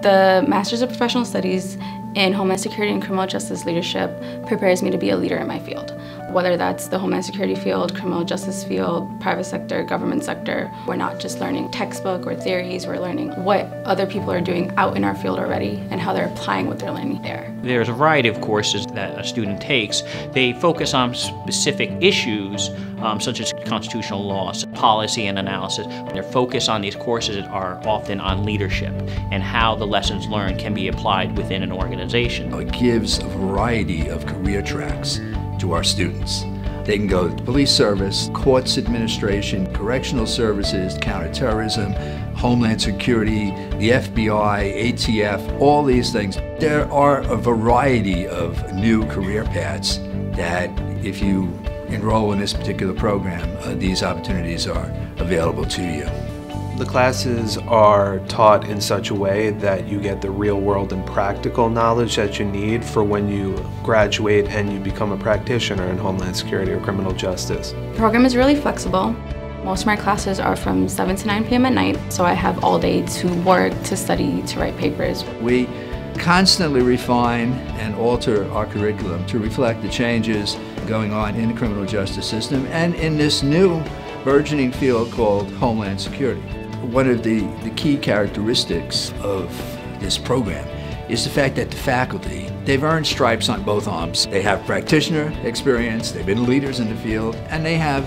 The Masters of Professional Studies in Homeland Security and Criminal Justice Leadership prepares me to be a leader in my field. Whether that's the Homeland Security field, criminal justice field, private sector, government sector, we're not just learning textbook or theories, we're learning what other people are doing out in our field already and how they're applying what they're learning there. There's a variety of courses that a student takes. They focus on specific issues um, such as constitutional laws, policy and analysis. Their focus on these courses are often on leadership and how the lessons learned can be applied within an organization. It gives a variety of career tracks to our students. They can go to police service, courts administration, correctional services, counterterrorism, Homeland Security, the FBI, ATF, all these things. There are a variety of new career paths that if you enroll in this particular program, uh, these opportunities are available to you. The classes are taught in such a way that you get the real world and practical knowledge that you need for when you graduate and you become a practitioner in Homeland Security or criminal justice. The program is really flexible. Most of my classes are from 7 to 9 p.m. at night, so I have all day to work, to study, to write papers. We constantly refine and alter our curriculum to reflect the changes going on in the criminal justice system and in this new burgeoning field called Homeland Security. One of the, the key characteristics of this program is the fact that the faculty, they've earned stripes on both arms. They have practitioner experience, they've been leaders in the field, and they have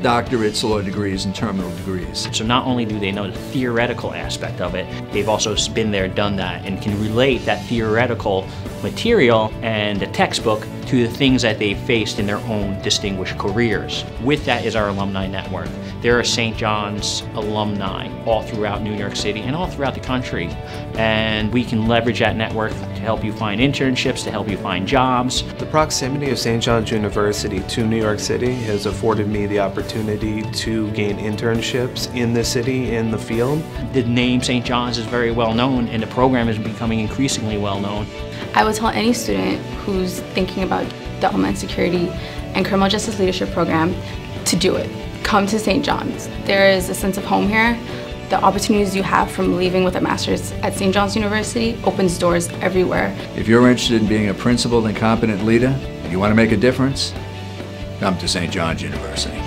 doctorates, law degrees, and terminal degrees. So not only do they know the theoretical aspect of it, they've also been there, done that, and can relate that theoretical material and a textbook to the things that they've faced in their own distinguished careers. With that is our alumni network. There are St. John's alumni all throughout New York City and all throughout the country. And we can leverage that network to help you find internships, to help you find jobs. The proximity of St. John's University to New York City has afforded me the opportunity to gain internships in the city, in the field. The name St. John's is very well known and the program is becoming increasingly well known. I would tell any student who's thinking about the Homeland Security and Criminal Justice Leadership Program to do it. Come to St. John's. There is a sense of home here. The opportunities you have from leaving with a master's at St. John's University opens doors everywhere. If you're interested in being a principled and competent leader and you want to make a difference, come to St. John's University.